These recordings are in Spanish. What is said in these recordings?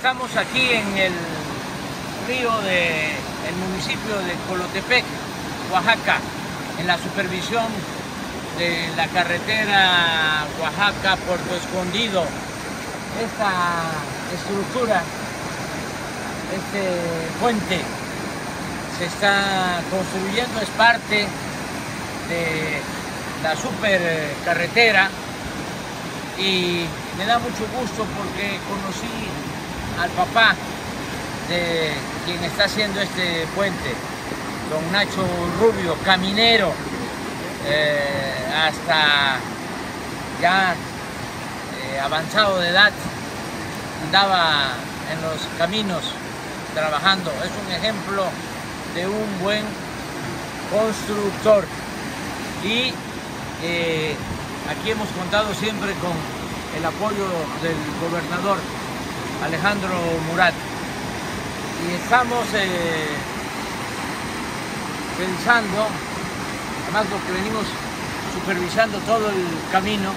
Estamos aquí en el río del municipio de Colotepec, Oaxaca, en la supervisión de la carretera Oaxaca-Puerto Escondido. Esta estructura, este puente, se está construyendo, es parte de la supercarretera y me da mucho gusto porque conocí al papá de quien está haciendo este puente, don Nacho Rubio, caminero, eh, hasta ya eh, avanzado de edad, andaba en los caminos trabajando. Es un ejemplo de un buen constructor. Y eh, aquí hemos contado siempre con el apoyo del gobernador Alejandro Murat. Y estamos eh, pensando, además lo que venimos supervisando todo el camino,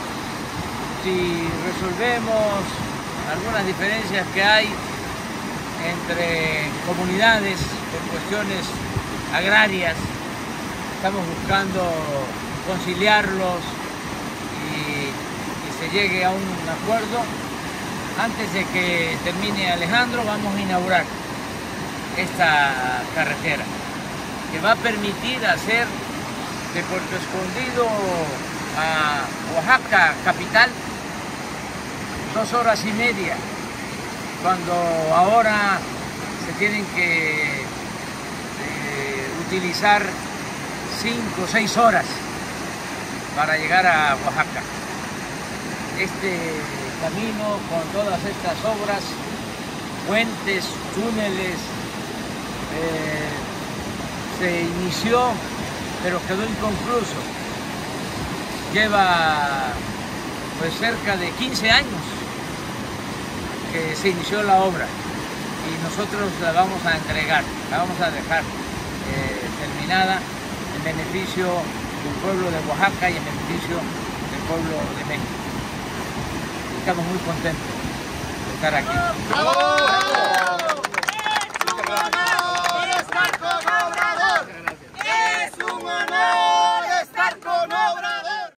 si resolvemos algunas diferencias que hay entre comunidades por cuestiones agrarias, estamos buscando conciliarlos y se llegue a un acuerdo antes de que termine Alejandro, vamos a inaugurar esta carretera que va a permitir hacer de Puerto Escondido a Oaxaca, capital, dos horas y media, cuando ahora se tienen que eh, utilizar cinco o seis horas para llegar a Oaxaca. Este camino con todas estas obras, puentes, túneles. Eh, se inició, pero quedó inconcluso. Lleva pues cerca de 15 años que se inició la obra y nosotros la vamos a entregar, la vamos a dejar eh, terminada en beneficio del pueblo de Oaxaca y en beneficio del pueblo de México estamos muy contentos de estar aquí.